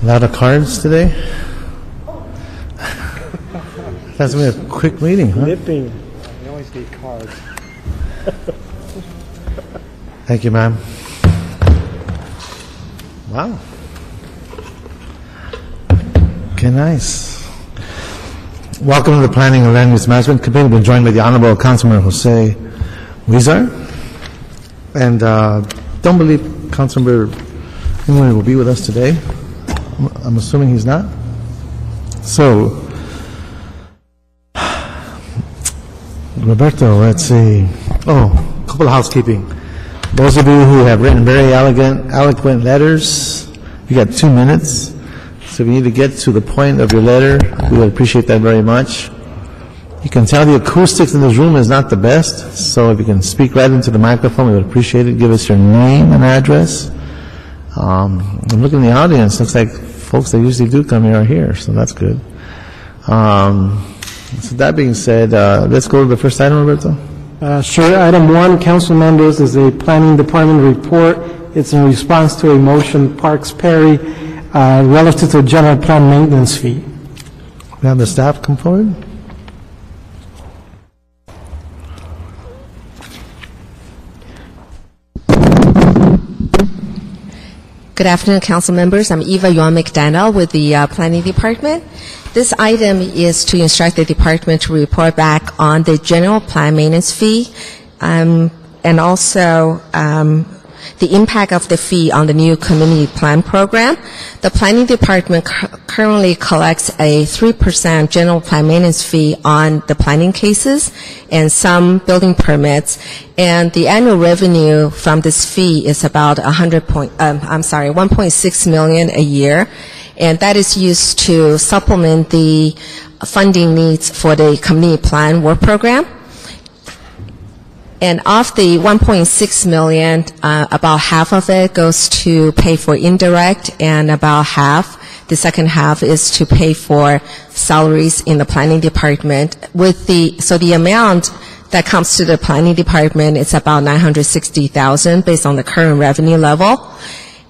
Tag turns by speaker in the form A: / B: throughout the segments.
A: A lot of cards today? That's to be a quick meeting, huh?
B: Nipping. We always need cards.
A: Thank you, ma'am. Wow. Okay, nice. Welcome to the Planning and Land Use Management Committee. We're joined by the Honorable Councilman Jose Huizar. And uh, don't believe Councilmember Inouye will be with us today. I'm- assuming he's not. So, Roberto, let's see. Oh, a couple of housekeeping. Those of you who have written very elegant, eloquent letters, you got two minutes. So if you need to get to the point of your letter, we would appreciate that very much. You can tell the acoustics in this room is not the best, so if you can speak right into the microphone, we would appreciate it. Give us your name and address. Um, I'm looking in the audience, looks like folks that usually do come here are here, so that's good. Um, so that being said, uh, let's go to the first item, Roberto.
B: Uh, Sure, item one, council members, is a planning department report. It's in response to a motion, Parks Perry, uh, relative to general plan maintenance fee.
A: We have the staff come forward.
C: Good afternoon, council members. I'm Eva Yuan McDaniel with the uh, Planning Department. This item is to instruct the department to report back on the general plan maintenance fee um, and also um, the impact of the fee on the new community plan program. The Planning Department cu- currently collects a 3% general plan maintenance fee on the planning cases and some building permits, and the annual revenue from this fee is about 100 point, um, I'm sorry, 1.6 million a year, and that is used to supplement the funding needs for the community plan work program. And of the 1.6 million, uh, about half of it goes to pay for indirect, and about half, the second half, is to pay for salaries in the planning department. With the so the amount that comes to the planning department is about 960,000 based on the current revenue level.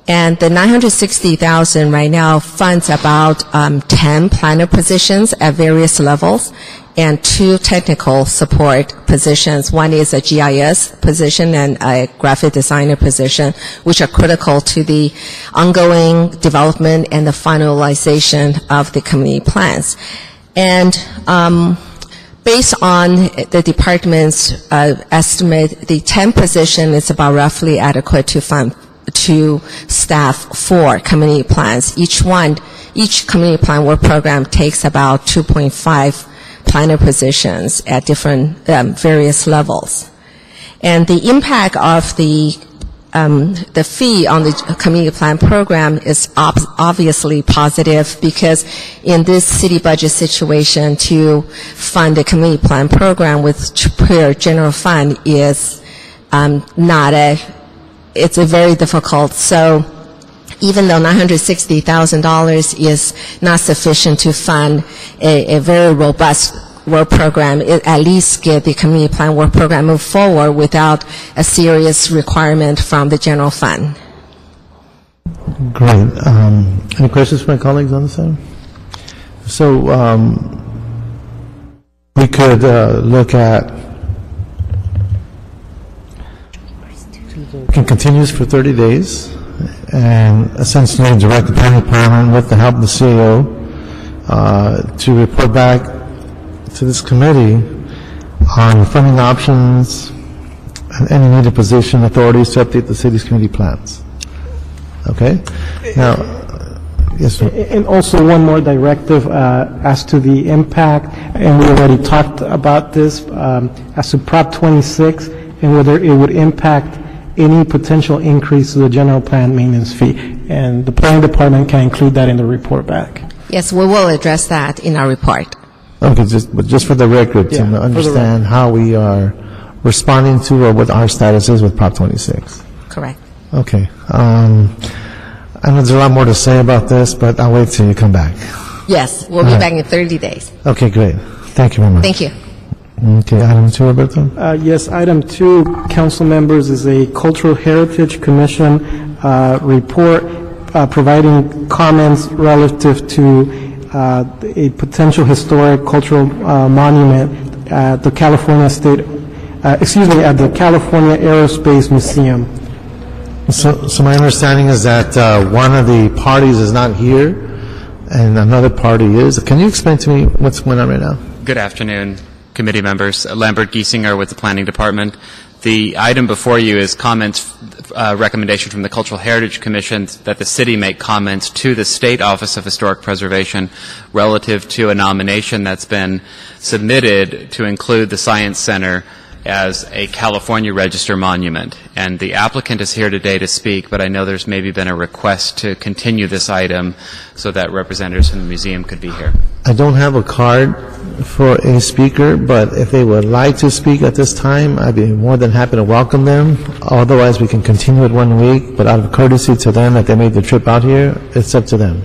C: And the 960,000 right now funds about um, 10 planner positions at various levels and two technical support positions. One is a GIS position and a graphic designer position, which are critical to the ongoing development and the finalization of the community plans. And um, based on the department's uh, estimate, the 10 position is about roughly adequate to fund to staff four community plans. Each one, each community plan work program takes about 2.5 planner positions at different um, various levels. And the impact of the um, the fee on the community plan program is ob- obviously positive because in this city budget situation to fund a community plan program with pure general fund is um, not a it's a very difficult. So even though $960,000 is not sufficient to fund a, a very robust work program, it at least get the community plan work program move forward without a serious requirement from the general fund.
A: Great. Um, Any questions from my colleagues on this item? So um, we could uh, look at, can continues for 30 days and essentially direct the planning department with the help of the CEO uh, to report back to this committee on funding options and any needed position authorities to update the city's community plans. Okay? Now, yes, sir.
B: And also one more directive uh, as to the impact, and we already talked about this, um, as to Prop 26, and whether it would impact any potential increase to the general plan maintenance fee. And the planning department can include that in the report back.
C: Yes, we will address that in our report.
A: Okay, just, but just for the record,
B: Yeah, for
A: to
B: the
A: understand how we are responding to or what our status is with Prop 26.
C: Correct.
A: Okay. Um, I know there's a lot more to say about this, but I'll wait till you come back.
C: Yes, we'll be
A: All right.
C: back in 30 days.
A: Okay, great. Thank you very much.
C: Thank you.
A: Okay, item two, Roberto?
B: Uh, Yes, item two, council members, is a Cultural Heritage Commission uh, report. uh, providing comments relative to uh, a potential historic cultural uh, monument at the California State, uh, excuse me, at the California Aerospace Museum.
A: So, so my understanding is that uh, one of the parties is not here, and another party is. Can you explain to me what's going on right now?
D: Good afternoon, committee members. Lambert Giesinger with the Planning Department. The item before you is comments, uh, recommendation from the Cultural Heritage Commission that the city make comments to the State Office of Historic Preservation relative to a nomination that's been submitted to include the Science Center as a California Register monument. And the applicant is here today to speak, but I know there's maybe been a request to continue this item so that representatives from the museum could be here.
A: I don't have a card for a speaker, but if they would like to speak at this time, I'd be more than happy to welcome them. Otherwise, we can continue it one week, but out of courtesy to them that they made the trip out here, it's up to them.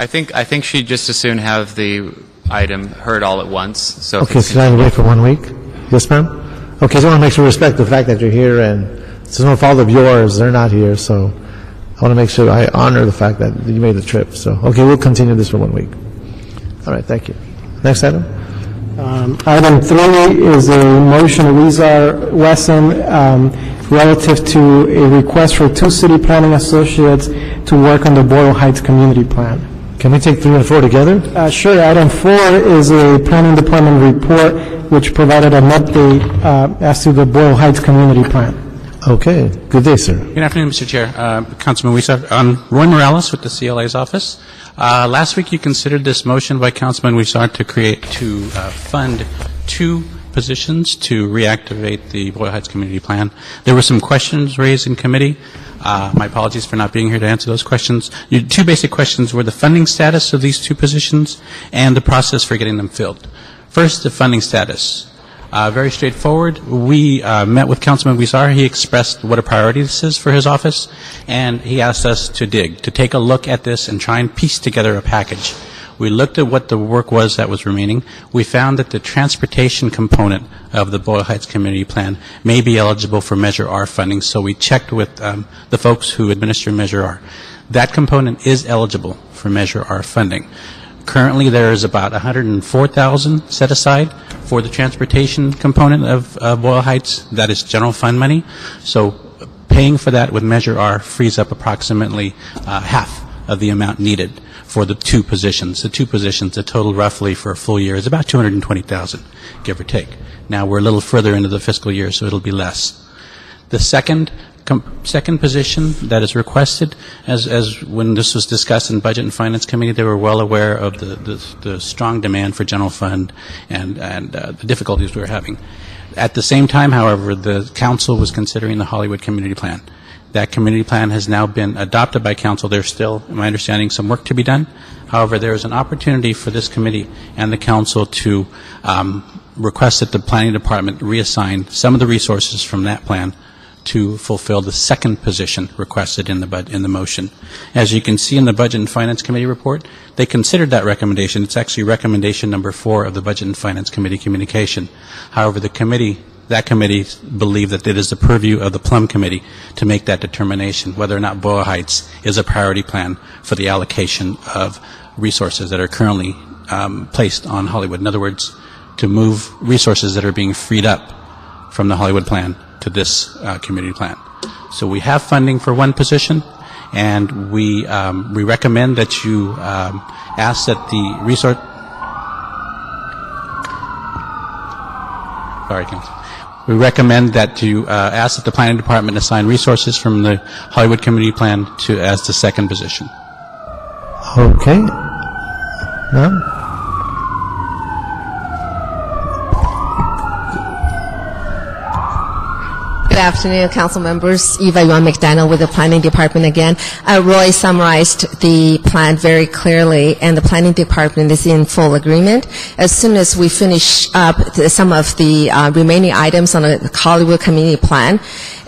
D: I think, I think she'd just as soon have the item heard all at once, so. if
A: Okay,
D: it's
A: so I wait for one week? Yes, ma'am? Okay, so I want to make sure we respect the fact that you're here, and it's no fault of yours, they're not here, so I want to make sure I honor the fact that you made the trip, so, okay, we'll continue this for one week. All right, thank you. Next item?
B: Um, Item three is a motion of Huizar Wesson um, relative to a request for two city planning associates to work on the Boyle Heights Community Plan.
A: Can we take three and four together?
B: Uh, Sure, item four is a planning department report which provided an update uh, as to the Boyle Heights Community Plan.
A: Okay, good day, sir.
E: Good afternoon, Mr. Chair. Uh, Councilman Huizar. Um, Roy Morales with the CLA's office. Uh, Last week, you considered this motion by Councilman Huizar to create, to uh, fund two positions to reactivate the Boyle Heights Community Plan. There were some questions raised in committee. Uh, My apologies for not being here to answer those questions. Your two basic questions were the funding status of these two positions and the process for getting them filled. First, the funding status. Uh, very straightforward. We uh, met with Councilman Huizar. He expressed what a priority this is for his office, and he asked us to dig, to take a look at this and try and piece together a package. We looked at what the work was that was remaining. We found that the transportation component of the Boyle Heights Community Plan may be eligible for Measure R funding, so we checked with um, the folks who administer Measure R. That component is eligible for Measure R funding. Currently, there is about 104,000 set aside for the transportation component of uh, Boyle Heights. That is general fund money. So paying for that with Measure R frees up approximately uh, half of the amount needed for the two positions. The two positions, the total roughly for a full year is about 220,000, give or take. Now, we're a little further into the fiscal year, so it'll be less. The second, second position that is requested, as, as when this was discussed in Budget and Finance Committee, they were well aware of the, the, the strong demand for general fund and, and uh, the difficulties we were having. At the same time, however, the council was considering the Hollywood Community Plan. That community plan has now been adopted by council. There's still, in my understanding, some work to be done. However, there is an opportunity for this committee and the council to um, request that the planning department reassign some of the resources from that plan to fulfill the second position requested in the in the motion. As you can see in the Budget and Finance Committee report, they considered that recommendation. It's actually recommendation number four of the Budget and Finance Committee communication. However, the committee, that committee believed that it is the purview of the Plum Committee to make that determination whether or not Boyle Heights is a priority plan for the allocation of resources that are currently um, placed on Hollywood. In other words, to move resources that are being freed up from the Hollywood plan to this uh, community plan. So we have funding for one position, and we um, we recommend that you um, ask that the resource. We recommend that you uh, ask that the planning department assign resources from the Hollywood Community Plan to as the second position.
A: Okay. Ma'am?
C: Good afternoon, council members. Eva Yuan McDaniel with the Planning Department again. Uh, Roy summarized the plan very clearly, and the Planning Department is in full agreement. As soon as we finish up the, some of the uh, remaining items on the Hollywood Community Plan,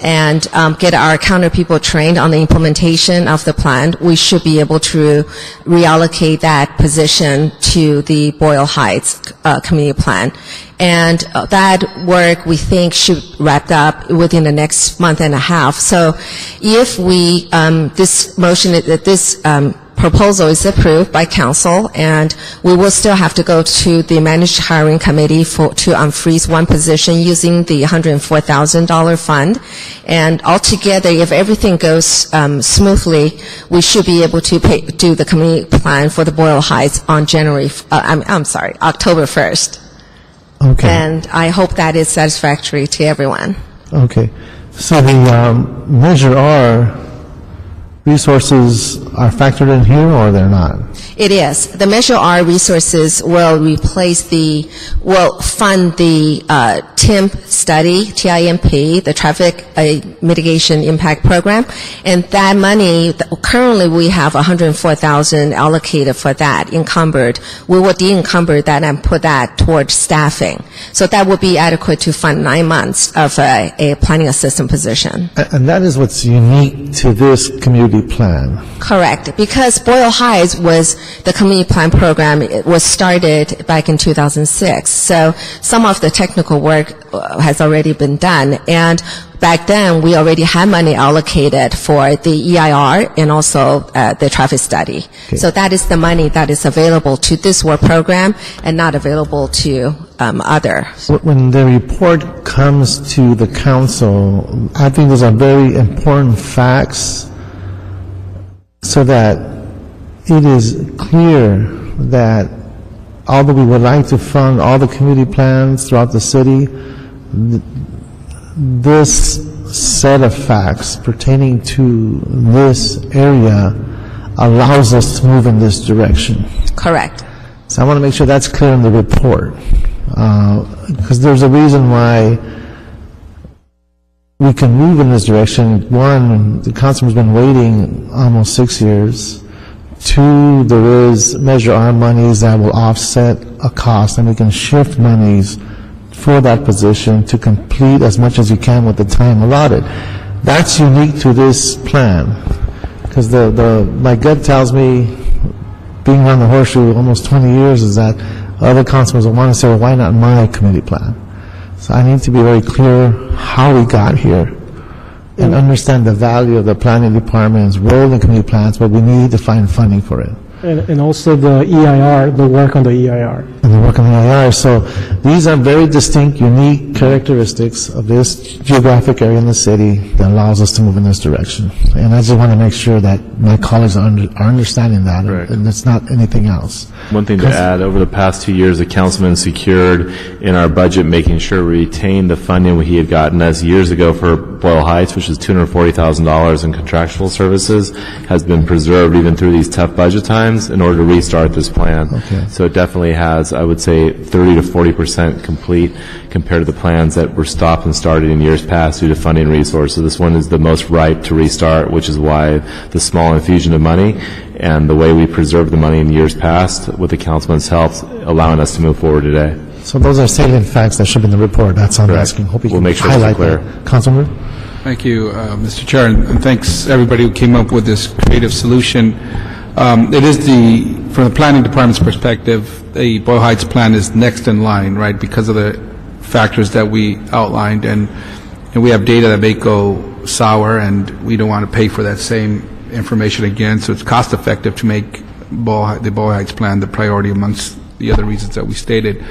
C: and um, get our counter people trained on the implementation of the plan, we should be able to reallocate that position to the Boyle Heights uh, community plan. And uh, that work, we think, should wrap up within the next month and a half. So if we, um, this motion, that this um, proposal is approved by council, and we will still have to go to the managed hiring committee for, to unfreeze one position using the $104,000 fund. And altogether, if everything goes um, smoothly, we should be able to pay, do the community plan for the Boyle Heights on January, uh, I'm, I'm sorry, October 1st.
A: Okay.
C: And I hope that is satisfactory to everyone.
A: Okay. So the um, Measure R resources are factored in here, or they're not?
C: It is. The Measure R resources will replace the, will fund the uh, TIMP study, TIMP, the Traffic uh, Mitigation Impact Program. And that money, currently we have 104,000 allocated for that, encumbered. We will de-encumber that and put that towards staffing. So that would be adequate to fund nine months of a, a planning assistant position.
A: And that is what's unique to this community plan.
C: Correct, because Boyle Heights was the community plan program. It was started back in 2006, so some of the technical work uh, has already been done. And back then, we already had money allocated for the EIR and also uh, the traffic study. So that is the money that is available to this work program and not available to um, other.
A: When the report comes to the council, I think those are very important facts so that it is clear that although we would like to fund all the community plans throughout the city, this set of facts pertaining to this area allows us to move in this direction.
C: Correct.
A: So I want to make sure that's clear in the report, uh, because there's a reason why we can move in this direction. One, the councilman's been waiting almost six years. Two, there is Measure R monies that will offset a cost, and we can shift monies for that position to complete as much as you can with the time allotted. That's unique to this plan, because the, the, my gut tells me, being on the horseshoe almost 20 years, is that other councilors will want to say, well, why not my committee plan? So I need to be very clear how we got here and understand the value of the planning department's role in community plans, but we need to find funding for it
B: And and also the EIR, the work on the EIR.
A: and the work on the IR. So these are very distinct, unique characteristics of this geographic area in the city that allows us to move in this direction. And I just want to make sure that my colleagues are under- are understanding that,
F: Correct.
A: and it's not anything else.
F: One thing to add, over the past two years, the councilman secured in our budget, making sure we retain the funding he had gotten us years ago for Boyle Heights, which is $240,000 in contractual services, has been preserved even through these tough budget times in order to restart this plan.
A: Okay.
F: So it definitely has, I would say, 30 to 40 percent complete compared to the plans that were stopped and started in years past due to funding resources. This one is the most ripe to restart, which is why the small infusion of money and the way we preserved the money in years past with the councilman's help, allowing us to move forward today.
A: So those are salient facts that should be in the report. That's all I'm
F: Correct.
A: asking. Hope you
F: We'll
A: can
F: make sure it's
A: highlight
F: clear.
A: that. Councilman?
G: Thank you, uh, Mr. Chair, and and thanks everybody who came up with this creative solution. Um, It is the, from the planning department's perspective, the Boyle Heights plan is next in line, right, because of the factors that we outlined, and and we have data that may go sour, and we don't want to pay for that same information again, so it's cost-effective to make Boyle the Boyle Heights plan the priority amongst the other reasons that we stated.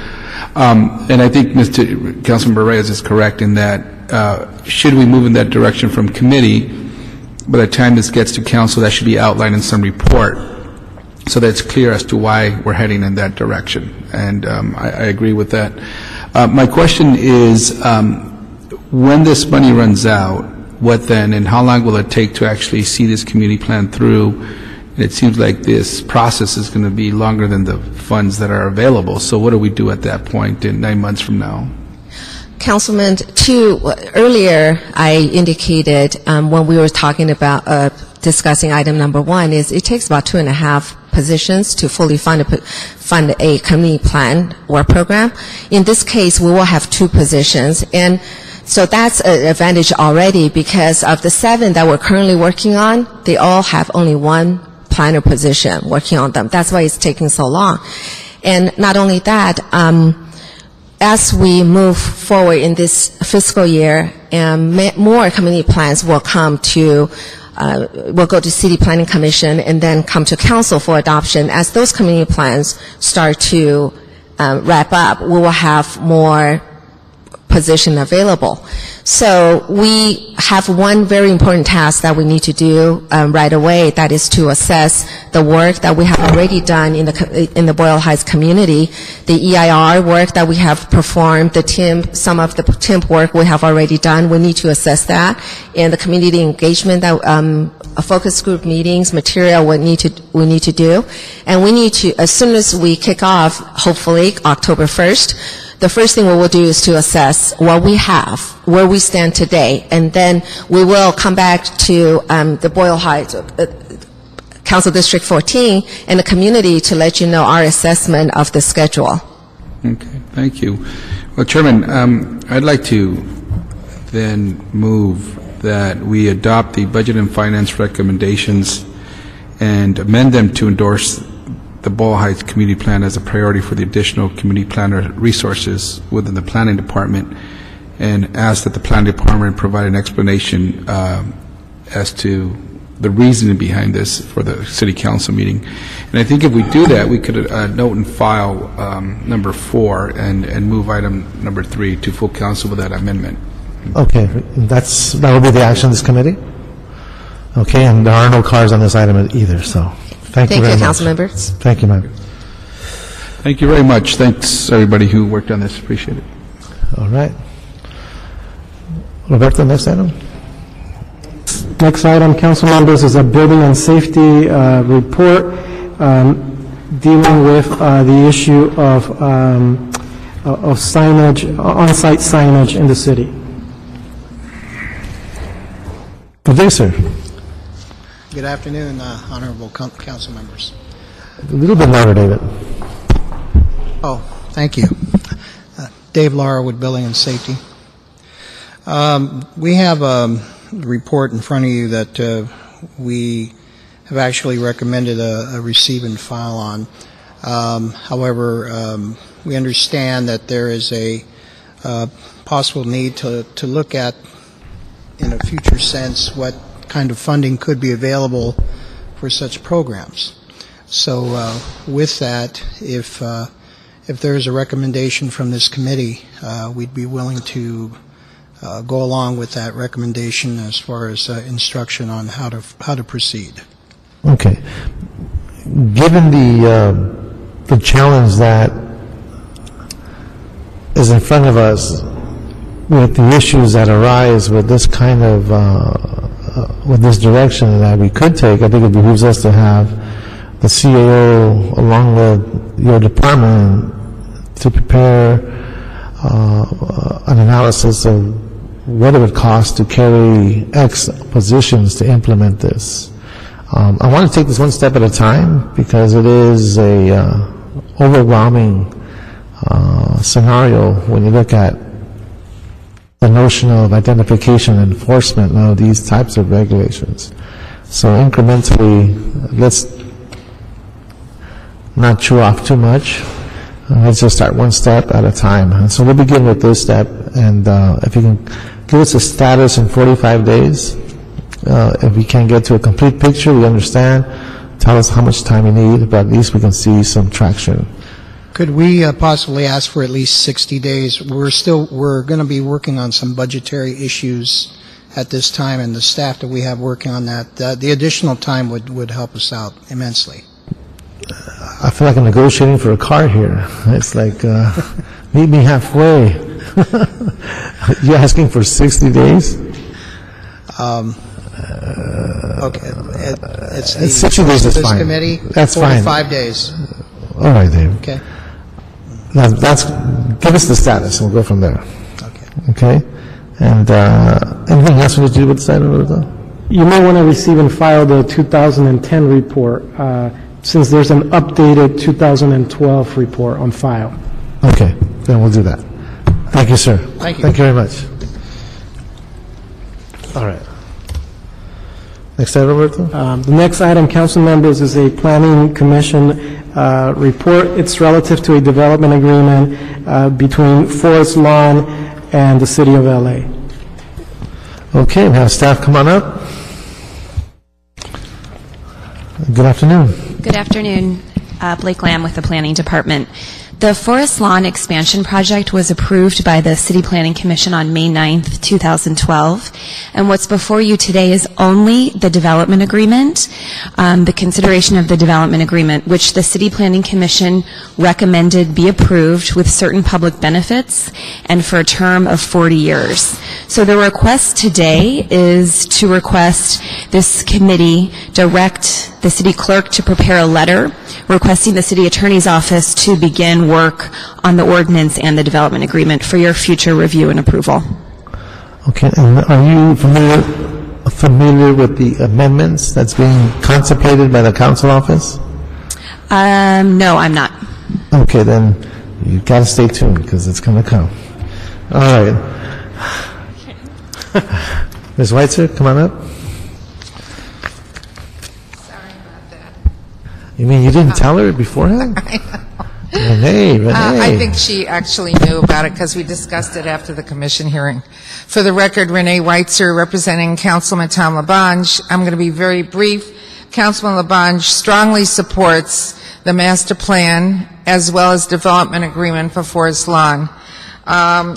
G: Um, And I think Mr. Councilman Reyes is correct in that, uh, should we move in that direction from committee, by the time this gets to council, that should be outlined in some report, so that it's clear as to why we're heading in that direction. And um, I I agree with that. Uh, My question is, um, when this money runs out, what then, and how long will it take to actually see this community plan through? And It seems like this process is going to be longer than the funds that are available, so what do we do at that point in nine months from now?
C: Councilman, two, earlier I indicated um, when we were talking about, uh, discussing item number one, is it takes about two and a half positions to fully fund a, fund a community plan or program. In this case, we will have two positions, and So that's an advantage already because of the seven that we're currently working on, they all have only one planner position working on them. That's why it's taking so long. And not only that, um, as we move forward in this fiscal year, um, more community plans will come to, uh, will go to City Planning Commission and then come to council for adoption. As those community plans start to uh, wrap up, we will have more position available. So we have one very important task that we need to do um, right away. That is to assess the work that we have already done in the in the Boyle Heights community, the EIR work that we have performed, the TIMP, some of the TIMP work we have already done. We need to assess that, and the community engagement that um, a focus group meetings material we need to we need to do, and we need to as soon as we kick off, hopefully October 1st the first thing we will do is to assess what we have, where we stand today, and then we will come back to um, the Boyle Heights, uh, Council District 14, and the community to let you know our assessment of the schedule.
G: Okay, thank you. Well, Chairman, um, I'd like to then move that we adopt the Budget and Finance recommendations and amend them to endorse the Boyle Heights Community Plan as a priority for the additional community planner resources within the Planning Department, and ask that the Planning Department provide an explanation um, as to the reasoning behind this for the City Council meeting. And I think if we do that, we could uh, note and file um, number four and and move item number three to full council with that amendment.
A: Okay, that's, that will be the action of this committee? Okay, and there are no cars on this item either, so, thank you
C: Thank
A: very
C: you,
A: much.
C: council members.
A: Thank you, ma'am.
G: Thank you very much. Thanks, everybody who worked on this. Appreciate it.
A: All right. Roberto, next item?
B: Next item, council members, is a building and safety uh, report um, dealing with uh, the issue of um, of signage, on-site signage in the city.
A: Good day, sir.
H: Good afternoon, uh, honorable coun- council members.
A: A little bit louder, David.
H: Oh, thank you. Uh, Dave Lara with Building and Safety. Um, We have a report in front of you that uh, we have actually recommended a a receive and file on. Um, However, um, we understand that there is a uh, possible need to to look at, in a future sense, what kind of funding could be available for such programs. So uh, with that, if, uh, if there is a recommendation from this committee, uh, we'd be willing to uh, go along with that recommendation as far as uh, instruction on how to, how to proceed.
A: Okay. Given the, uh, the challenge that is in front of us with the issues that arise with this kind of, with this direction that we could take, I think it behooves us to have the CAO along with your department to prepare uh, an analysis of what it would cost to carry X positions to implement this. Um, I want to take this one step at a time because it is a uh, overwhelming uh, scenario when you look at the notion of identification and enforcement of these types of regulations. So incrementally, let's not chew off too much. Uh, Let's just start one step at a time. So we'll begin with this step, and uh, if you can give us a status in 45 days, uh, if we can't get to a complete picture, we understand, tell us how much time you need, but at least we can see some traction.
H: Could we uh, possibly ask for at least 60 days? We're still, we're going to be working on some budgetary issues at this time, and the staff that we have working on that, uh, the additional time would, would help us out immensely.
A: I feel like I'm negotiating for a car here. It's like, uh, meet me halfway. You're asking for 60 days?
H: Um, Okay, it- it's the...
A: Uh, 60 days is fine.
H: committee,
A: That's fine.
H: 45 days,
A: All right, Dave.
H: okay?
A: That- That's, give us the status, and we'll go from there.
H: Okay.
A: Okay? And uh, anything else we need to do with the item, Roberto?
B: You might want to receive and file the 2010 report, uh, since there's an updated 2012 report on file.
A: Okay, then we'll do that. Thank you, sir.
H: Thank you.
A: Thank you very much. All right. Next item, Roberto?
B: Um, The next item, council members, is a planning commission uh, report. It's relative to a development agreement uh, between Forest Lawn and the city of LA.
A: Okay, we have staff come on up. Good afternoon.
I: Good afternoon. Uh, Blake Lamb with the Planning Department. The Forest Lawn Expansion Project was approved by the City Planning Commission on May 9th, 2012. And what's before you today is only the development agreement, um, the consideration of the development agreement, which the City Planning Commission recommended be approved with certain public benefits and for a term of 40 years. So the request today is to request this committee direct the city clerk to prepare a letter requesting the city attorney's office to begin work on the ordinance and the development agreement for your future review and approval.
A: Okay, and are you familiar, familiar with the amendments that's being contemplated by the council office?
I: Um, no, I'm not.
A: Okay, then you've gotta stay tuned, because it's gonna come. All right. Ms. Weitzer, come on up. You mean you didn't tell her beforehand? Renee, Renee.
J: Uh, I think she actually knew about it because we discussed it after the commission hearing. For the record, Renee Weitzer, representing Councilman Tom LaBonge. I'm going to be very brief. Councilman LaBonge strongly supports the master plan as well as development agreement for Forest Lawn. Um,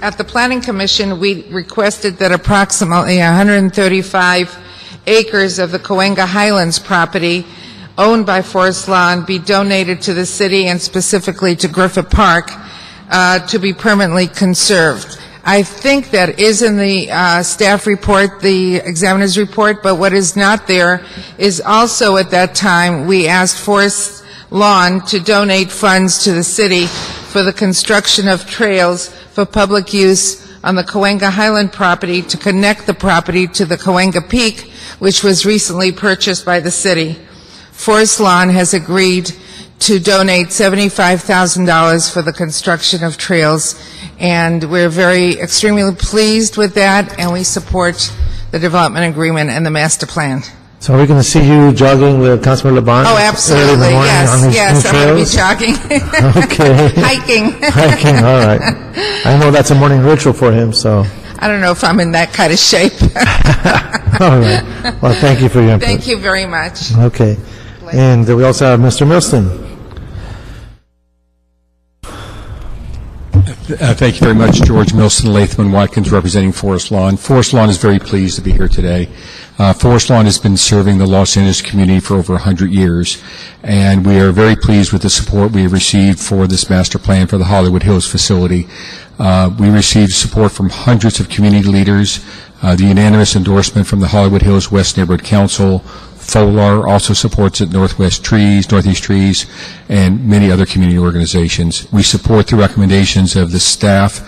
J: At the Planning Commission, we requested that approximately 135 acres of the Cahuenga Highlands property owned by Forest Lawn be donated to the city and specifically to Griffith Park uh, to be permanently conserved. I think that is in the uh, staff report, the examiner's report, but what is not there is also at that time, we asked Forest Lawn to donate funds to the city for the construction of trails for public use on the Cahuenga Highland property to connect the property to the Cahuenga Peak, which was recently purchased by the city. Forest Lawn has agreed to donate $75,000 for the construction of trails, and we're very extremely pleased with that, and we support the development agreement and the master plan.
A: So are we gonna see you jogging with Councilman LaBonge?
J: Oh,
A: early in the
J: absolutely, yes, yes, I'm going to be jogging.
A: Okay.
J: Hiking.
A: Hiking, all right. I know that's a morning ritual for him, so,
J: I don't know if I'm in that kind of shape.
A: all right. Well, thank you for your input.
J: Thank you very much.
A: Okay. And we also have Mr. Mihlsten.
K: Uh, Thank you very much, George Mihlsten, Latham Watkins, representing Forest Lawn. Forest Lawn is very pleased to be here today. Uh, Forest Lawn has been serving the Los Angeles community for over 100 years, and we are very pleased with the support we have received for this master plan for the Hollywood Hills facility. Uh, We received support from hundreds of community leaders, uh, the unanimous endorsement from the Hollywood Hills West Neighborhood Council, FOLAR also supports it, Northwest Trees, Northeast Trees, and many other community organizations. We support the recommendations of the staff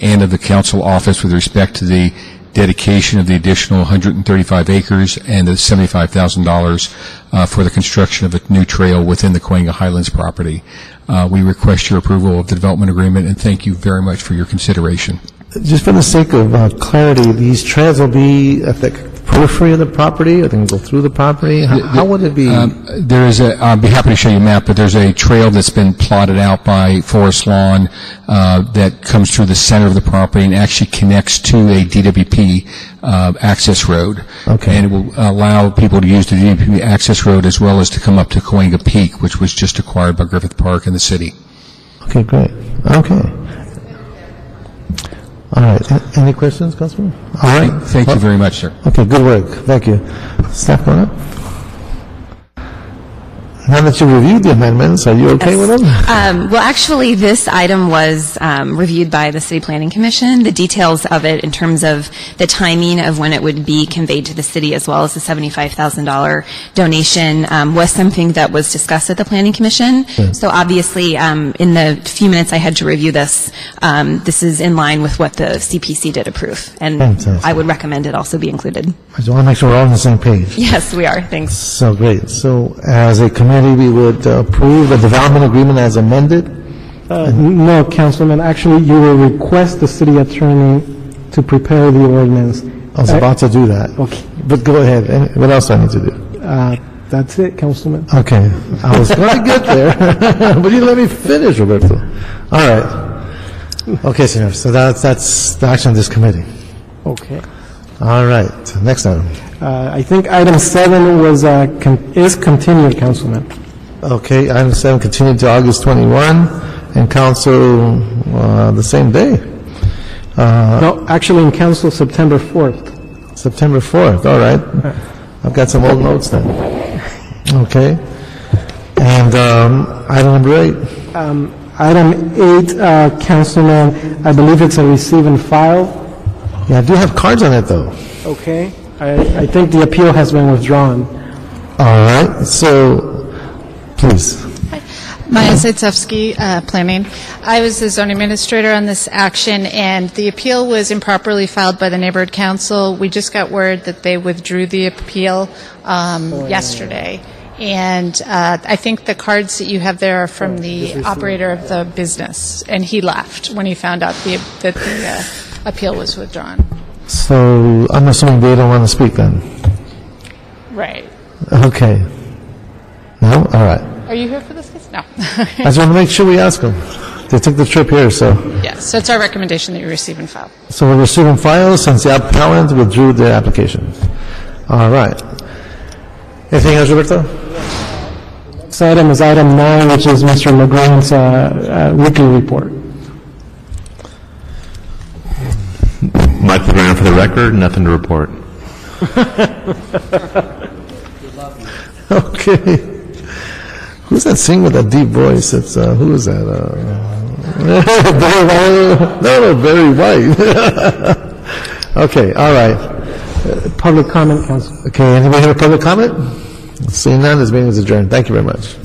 K: and of the council office with respect to the dedication of the additional 135 acres and the $75,000 uh, for the construction of a new trail within the Cahuenga Highlands property. Uh, We request your approval of the development agreement, and thank you very much for your consideration.
A: Just for the sake of uh, clarity, these trails will be at the periphery of the property, or they can go through the property? How how would it be?
K: Um, There is a, I'll be happy to show you a map, but there's a trail that's been plotted out by Forest Lawn uh, that comes through the center of the property and actually connects to a DWP uh, access road.
A: Okay.
K: And it will allow people to use the DWP access road as well as to come up to Cahuenga Peak, which was just acquired by Griffith Park and the city.
A: Okay, great. Okay. All right. Any questions, Councilman? All right.
K: Thank you very much, sir.
A: Okay, good work. Thank you. Staff, go ahead. Now that you reviewed the amendments, are you okay with them?
I: Um, Well, actually, this item was um, reviewed by the City Planning Commission. The details of it in terms of the timing of when it would be conveyed to the city, as well as the $75,000 donation, um, was something that was discussed at the Planning Commission. So obviously, um, in the few minutes I had to review this, um, this is in line with what the CPC did approve. And
A: Fantastic.
I: I would recommend it also be included.
A: I just want to make sure we're all on the same page.
I: Yes, we are. Thanks.
A: So, great. So, as a committee, we would uh, approve the development agreement as amended?
B: Uh, No, Councilman, actually, you will request the city attorney to prepare the ordinance,
A: I was about to do that.
B: Okay.
A: But go ahead. Any- What else do I need to do?
B: Uh, That's it, Councilman.
A: Okay, I was going to get there, but you let me finish, Roberto. All right. Okay, senor, so that's, that's the action of this committee.
B: Okay.
A: All right, next item.
B: Uh, I think item seven was, uh, con- is continued, Councilman.
A: Okay, item seven continued to August 21, and council uh, the same day,
B: No, actually in council, September 4th.
A: September 4th, all right. I've got some old notes then. Okay. And um, item number eight.
B: Um, Item eight, uh, Councilman, I believe it's a receive and file.
A: Yeah, I do have cards on it, though.
B: Okay. I I think the appeal has been withdrawn.
A: All right, so, please.
L: Maya Zaitsevsky, uh, Planning. I was the zoning administrator on this action, and the appeal was improperly filed by the neighborhood council. We just got word that they withdrew the appeal um, yesterday. And uh, I think the cards that you have there are from the operator of the business, and he left when he found out the- that the uh, appeal was withdrawn.
A: So, I'm assuming they don't want to speak then?
L: Right.
A: Okay. No? All right.
L: Are you here for this case? No.
A: I just want to make sure we ask them. They took the trip here, so.
L: Yes, so it's our recommendation that you receive and file.
A: So we're receiving files since the appellant withdrew their application. All right. Anything else, Roberto?
B: This item is item nine, which is Mr. LeGrand's uh, uh, weekly report.
F: Mike LeGrand for the record, nothing to report.
A: Okay. Who's that singing with that deep voice? It's, uh, who is that? Uh, Barry White? No, no, Barry White. okay, all right.
B: Public comment, Council.
A: Okay, anybody have a public comment? Seeing none, this meeting is adjourned. Thank you very much.